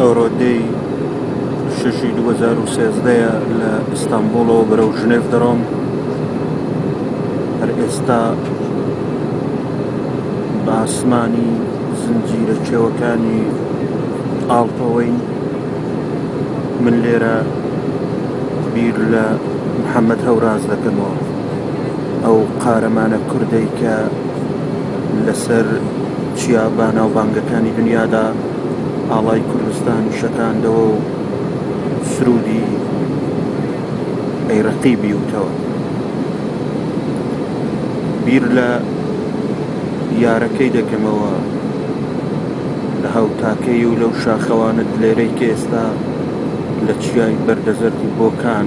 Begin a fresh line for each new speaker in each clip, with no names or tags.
ئەوڕۆ دەی شەشی 2013ە لە ئیستانبولەوە بەرەو ژنێف دەڕۆم هەر ئێستا بە ئاسمانی زنجیرە چێوەکانی ئاڵتەوەی من لێرە بیر لە محەممەد هەوراز دەکەمەوە ئەو قارەمانە کوردەی کە لەسەر چیا بەناوبانگەکانی دنیادا ئاڵای کوردستانی شەکاندەوە و سروودی ئەی ڕەقیبی وتەوە. بیر لە یارەکەی دەکەمەوە لە هاوتاکەی و لەو شاخەوانە دلێرەی کە ئێستا لە چیای بەردەزەرد و بۆکان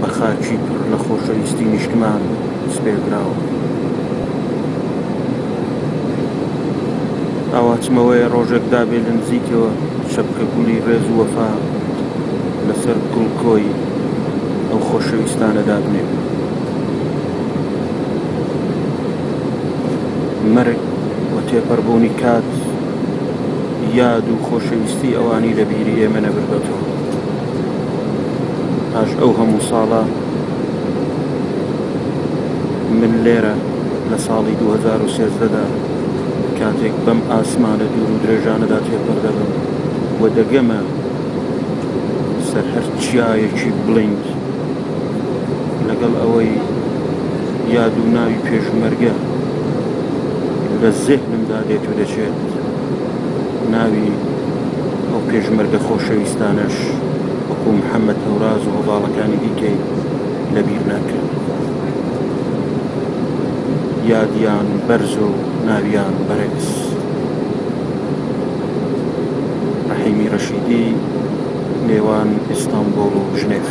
بە خاکی پڕ لە خۆشەویستی نیشتمان، سپێردراوە. ئاواچمەوەیە ڕۆژێک دابێ لە نزیکەوە شەپکە گوڵی ڕێز و وەفا لەسەر گوڵکۆی ئەو خۆشەویستانە دابنێ مەرگ و تێپەڕبوونی کات یاد و خۆشەویستی ئەوانی لە بیری ئێمە نەبردۆتەوە پاش ئەو هەموو ساڵە من لێرە لە ساڵی دوو هەزار و سێزدە دا کاتێک بەم ئاسمانە دوور و درێژانەدا تێپەڕ دەبم و دەگەمە سەر هەر چیایەکی بڵیند لەگەڵ ئەوەی یاد و ناوی پێشمەرگە لە زێهنمدا دێت و دەچێت ناوی ئەو پێشمەرگە خۆشەویستانەش وەکو محەمەد هەوراز و هەڤاڵەکانی دیکەی لەبیر نەکرد و یادیان بەرز و ناویان بەرێز ڕەحیمی ڕەشیدی نێوان ئیستانبوڵ و ژنێف.